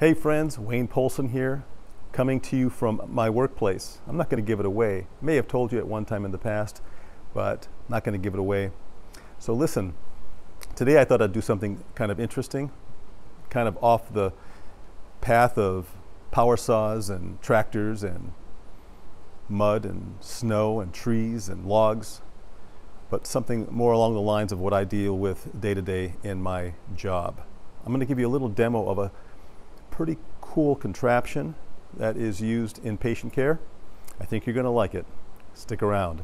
Hey friends, Wayne Polcin here, coming to you from my workplace. I'm not going to give it away. May have told you at one time in the past, but not going to give it away. So listen, today I thought I'd do something kind of interesting, kind of off the path of power saws and tractors and mud and snow and trees and logs, but something more along the lines of what I deal with day to day in my job. I'm going to give you a little demo of a pretty cool contraption that is used in patient care. I think you're going to like it. Stick around.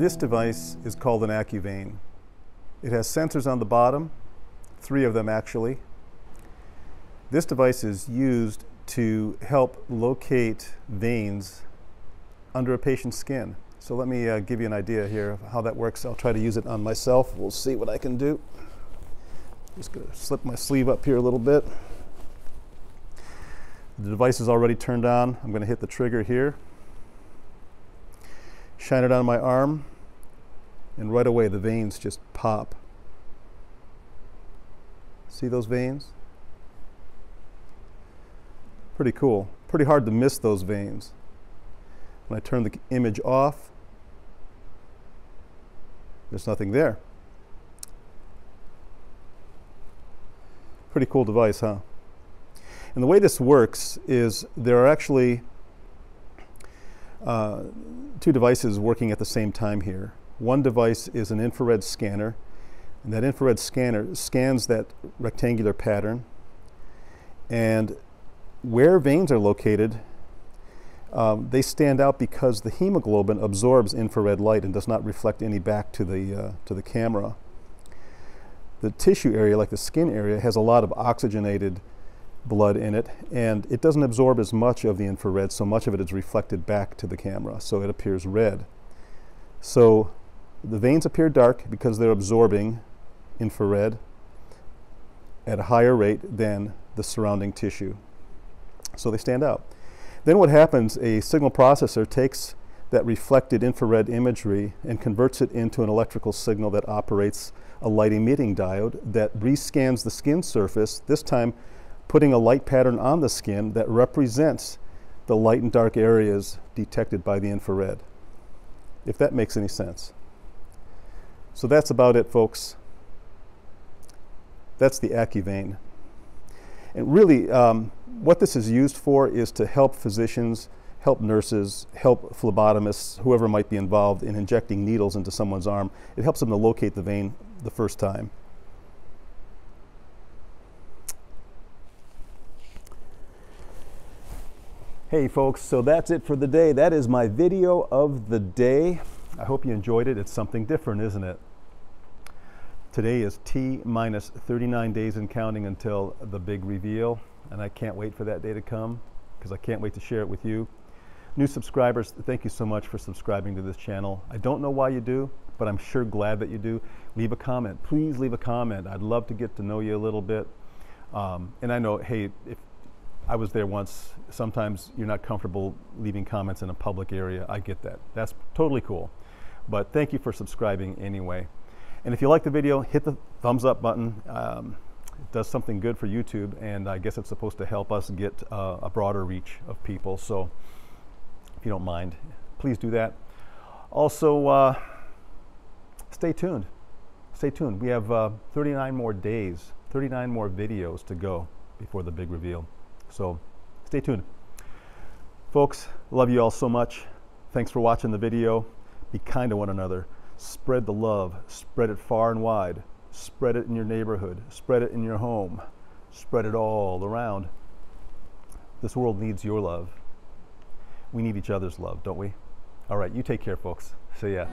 This device is called an AccuVein. It has sensors on the bottom, three of them actually. This device is used to help locate veins under a patient's skin. So let me uh, give you an idea here of how that works. I'll try to use it on myself. We'll see what I can do. Just gonna slip my sleeve up here a little bit. The device is already turned on. I'm gonna hit the trigger here shine it on my arm, and right away the veins just pop. See those veins? Pretty cool. Pretty hard to miss those veins. When I turn the image off, there's nothing there. Pretty cool device, huh? And the way this works is there are actually uh, two devices working at the same time here. One device is an infrared scanner, and that infrared scanner scans that rectangular pattern. And where veins are located, um, they stand out because the hemoglobin absorbs infrared light and does not reflect any back to the, uh, to the camera. The tissue area, like the skin area, has a lot of oxygenated blood in it, and it doesn't absorb as much of the infrared, so much of it is reflected back to the camera, so it appears red. So the veins appear dark because they're absorbing infrared at a higher rate than the surrounding tissue. So they stand out. Then what happens, a signal processor takes that reflected infrared imagery and converts it into an electrical signal that operates a light emitting diode that rescans the skin surface, this time putting a light pattern on the skin that represents the light and dark areas detected by the infrared, if that makes any sense. So that's about it, folks. That's the AccuVein. And really, um, what this is used for is to help physicians, help nurses, help phlebotomists, whoever might be involved in injecting needles into someone's arm. It helps them to locate the vein the first time. Hey folks, so that's it for the day. That is my video of the day. I hope you enjoyed it. It's something different, isn't it? Today is T minus 39 days and counting until the big reveal, and I can't wait for that day to come because I can't wait to share it with you. New subscribers, thank you so much for subscribing to this channel. I don't know why you do, but I'm sure glad that you do. Leave a comment. Please leave a comment. I'd love to get to know you a little bit. Um, and I know, hey, if I was there once. Sometimes you're not comfortable leaving comments in a public area. I get that. That's totally cool. But thank you for subscribing anyway. And if you like the video, hit the thumbs up button. Um, it does something good for YouTube, and I guess it's supposed to help us get uh, a broader reach of people. So if you don't mind, please do that. Also, uh, stay tuned. Stay tuned. We have uh, 39 more days, 39 more videos to go before the big reveal. So stay tuned. Folks, love you all so much. Thanks for watching the video. Be kind to one another. Spread the love. Spread it far and wide. Spread it in your neighborhood. Spread it in your home. Spread it all around. This world needs your love. We need each other's love, don't we? All right, you take care, folks. See ya.